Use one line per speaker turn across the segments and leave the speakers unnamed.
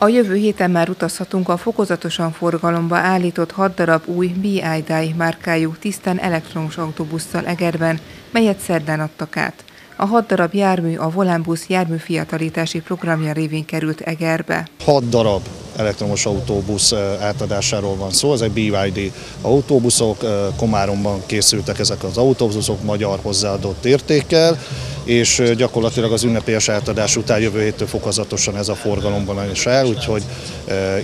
A jövő héten már utazhatunk a fokozatosan forgalomba állított 6 darab új BI márkájú tisztán elektromos autóbusszal Egerben, melyet szerdán adtak át. A hat darab jármű a Volánbusz járműfiatalítási programja révén került Egerbe.
Hat darab elektromos autóbusz átadásáról van szó, ezek BYD autóbuszok, Komáromban készültek ezek az autóbuszok magyar hozzáadott értékkel, és gyakorlatilag az ünnepélyes átadás után jövő héttől fokozatosan ez a forgalomban is el, úgyhogy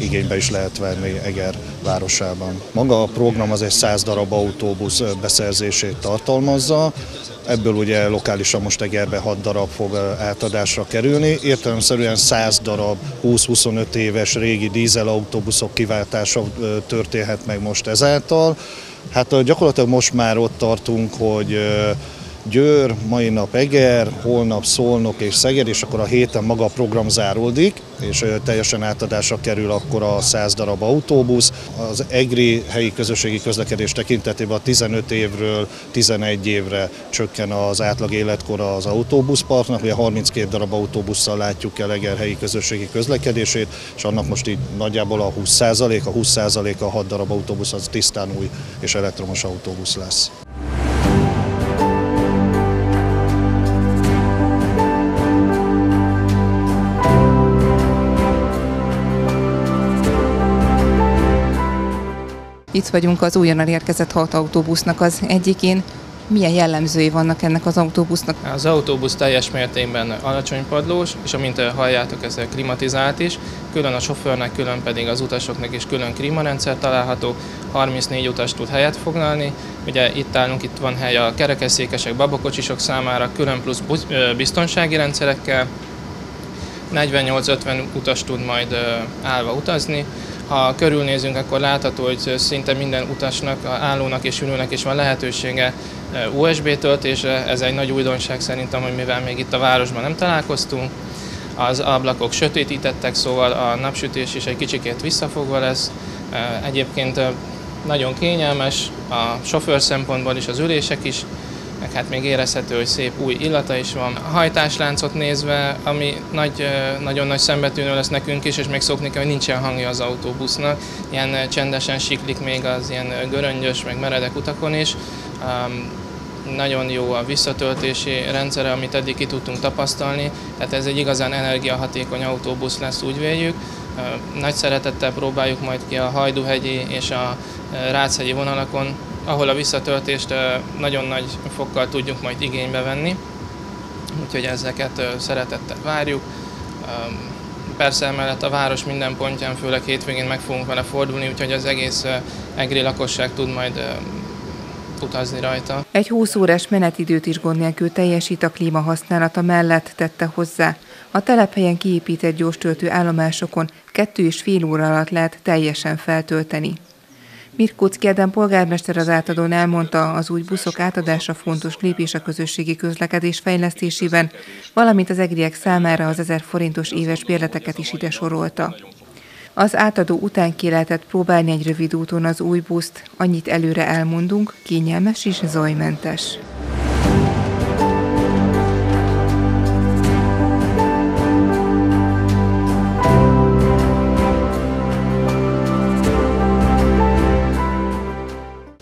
igénybe is lehet venni Eger városában. Maga a program az egy 100 darab autóbusz beszerzését tartalmazza, ebből ugye lokálisan most Egerbe 6 darab fog átadásra kerülni. Értelemszerűen 100 darab 20-25 éves régi dízelautóbuszok kiváltása történhet meg most ezáltal. Hát gyakorlatilag most már ott tartunk, hogy Győr, mai nap Eger, holnap Szolnok és Szeged, és akkor a héten maga a program záródik, és teljesen átadásra kerül akkor a 100 darab autóbusz. Az EGRI helyi közösségi közlekedés tekintetében a 15 évről 11 évre csökken az átlag életkora az autóbuszparknak, ugye 32 darab autóbusszal látjuk el Eger helyi közösségi közlekedését, és annak most így nagyjából a 20%, a 20% a 6 darab autóbusz az tisztán új és elektromos autóbusz lesz.
Itt vagyunk az újonnan érkezett hat autóbusznak az egyikén. Milyen jellemzői vannak ennek az autóbusznak?
Az autóbusz teljes mértékben alacsony padlós, és amint klimatizált ez klimatizált is, külön a sofőrnek, külön pedig az utasoknak is külön klímarendszer található, 34 utas tud helyet foglalni. Ugye itt állunk, itt van hely a kerekesszékesek, babakocsisok számára, külön plusz biztonsági rendszerekkel, 48-50 utas tud majd állva utazni, ha körülnézünk, akkor látható, hogy szinte minden utasnak, állónak és ülőnek is van lehetősége eh, USB töltésre. Ez egy nagy újdonság szerintem, hogy mivel még itt a városban nem találkoztunk. Az ablakok sötétítettek, szóval a napsütés is egy kicsikét visszafogva lesz. Eh, egyébként eh, nagyon kényelmes, a sofőr szempontból is, az ülések is meg hát még érezhető, hogy szép új illata is van. A hajtásláncot nézve, ami nagy, nagyon nagy szembetűnő lesz nekünk is, és még szokni kell, hogy nincsen hangja az autóbusznak. Ilyen csendesen siklik még az ilyen göröngyös, meg meredek utakon is. Um, nagyon jó a visszatöltési rendszere, amit eddig ki tudtunk tapasztalni, tehát ez egy igazán energiahatékony autóbusz lesz, úgy véljük. Nagy szeretettel próbáljuk majd ki a Hajdúhegyi és a Ráchegyi vonalakon ahol a visszatöltést nagyon nagy fokkal tudjuk majd igénybe venni, úgyhogy ezeket szeretettel várjuk. Persze emellett a város minden pontján, főleg hétvégén meg fogunk vele fordulni, úgyhogy az egész egri lakosság tud majd utazni rajta.
Egy 20 órás menetidőt is gond nélkül teljesít a klímahasználata mellett tette hozzá. A telephelyen kiépített gyorstöltő állomásokon kettő és fél óra alatt lehet teljesen feltölteni. Mirkóczki Ádám polgármester az átadón elmondta, az új buszok átadása fontos lépés a közösségi közlekedés fejlesztésében, valamint az egriek számára az 1000 forintos éves bérleteket is ide sorolta. Az átadó után ki lehetett próbálni egy rövid úton az új buszt, annyit előre elmondunk, kényelmes és zajmentes.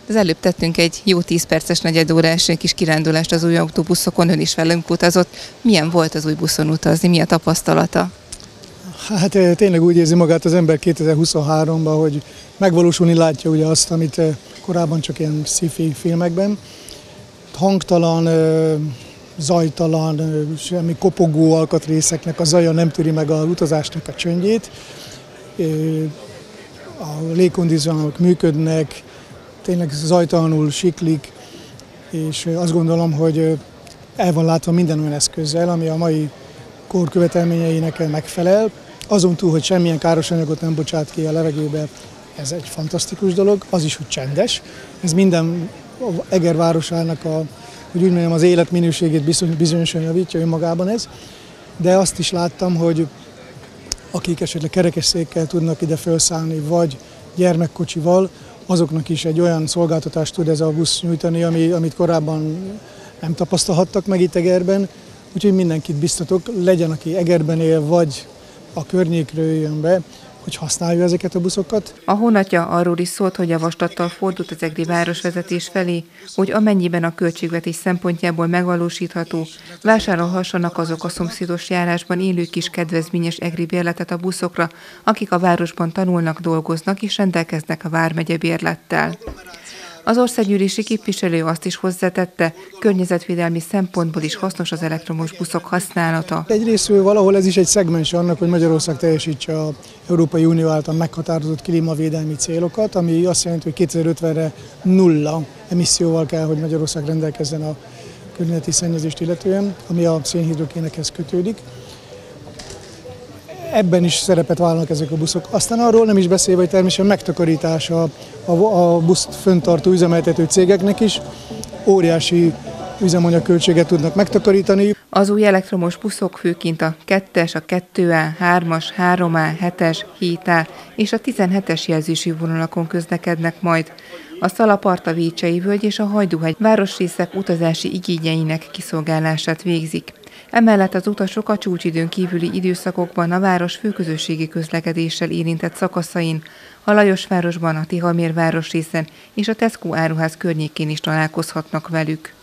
Az előbb tettünk egy jó 10 perces negyedórás kis kirándulást az új autóbuszokon, ön is velünk utazott. Milyen volt az új buszon utazni, mi a tapasztalata?
Hát tényleg úgy érzi magát az ember 2023-ban, hogy megvalósulni látja ugye azt, amit korábban csak ilyen sci-fi filmekben. Hangtalan, zajtalan, semmi kopogó alkatrészeknek a zaja nem töri meg az utazásnak a csöndjét. A légkondicionálók működnek, tényleg zajtalanul siklik, és azt gondolom, hogy el van látva minden olyan eszközzel, ami a mai kor követelményeinek megfelel. Azon túl, hogy semmilyen káros anyagot nem bocsát ki a levegőbe, ez egy fantasztikus dolog, az is, hogy csendes. Ez minden Eger városának a, hogy úgy mondjam, az életminőségét bizonyosan javítja önmagában ez. De azt is láttam, hogy akik esetleg kerekesszékkel tudnak ide felszállni, vagy gyermekkocsival, azoknak is egy olyan szolgáltatást tud ez a busz nyújtani, ami, amit korábban nem tapasztalhattak meg itt Egerben. Úgyhogy mindenkit biztatok, legyen, aki Egerben él, vagy a környékről jön be, hogy használja ezeket a buszokat.
A honatja arról is szólt, hogy javaslattal fordult az EGRI városvezetés felé, hogy amennyiben a költségvetés szempontjából megvalósítható, vásárolhassanak azok a szomszédos járásban élők is kedvezményes EGRI bérletet a buszokra, akik a városban tanulnak, dolgoznak és rendelkeznek a Vármegye bérlettel. Az országgyűlési képviselő azt is hozzátette, környezetvédelmi szempontból is hasznos az elektromos buszok használata.
Egyrésztről valahol ez is egy szegmens annak, hogy Magyarország teljesítse a Európai Unió által meghatározott klímavédelmi célokat, ami azt jelenti, hogy 2050-re nulla emisszióval kell, hogy Magyarország rendelkezzen a környezeti szennyezést illetően, ami a szénhidrogénekhez kötődik ebben is szerepet vállalnak ezek a buszok. Aztán arról nem is beszélve, hogy természetesen megtakarítás a, a, buszt föntartó üzemeltető cégeknek is óriási üzemanyagköltséget tudnak megtakarítani.
Az új elektromos buszok főként a 2-es, a 2A, 3-as, 3A, 7-es, 7A és a 17-es jelzési vonalakon közlekednek majd. A Szalapart, a Vécsei völgy és a Hajdúhegy városrészek utazási igényeinek kiszolgálását végzik. Emellett az utasok a csúcsidőn kívüli időszakokban a város főközösségi közlekedéssel érintett szakaszain, a Lajosvárosban, a Tihamér városrészen és a Tesco áruház környékén is találkozhatnak velük.